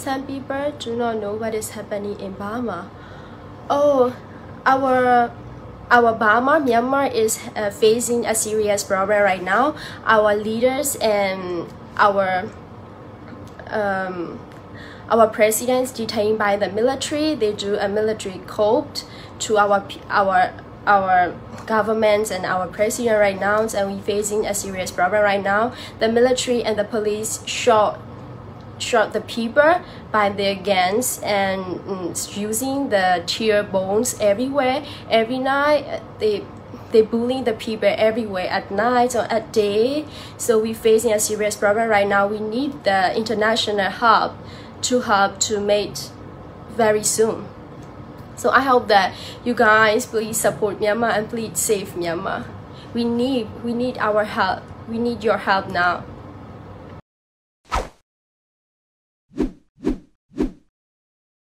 some people do not know what is happening in Burma. Oh, our our Burma, Myanmar is uh, facing a serious problem right now. Our leaders and our um, our presidents detained by the military. They do a military coup to our our our government and our president right now, and we facing a serious problem right now. The military and the police shot shot the people by their guns and mm, using the tear bones everywhere. Every night they they bully the people everywhere at night or at day. So we're facing a serious problem right now. We need the international help to help to make very soon. So I hope that you guys please support Myanmar and please save Myanmar. We need we need our help. We need your help now.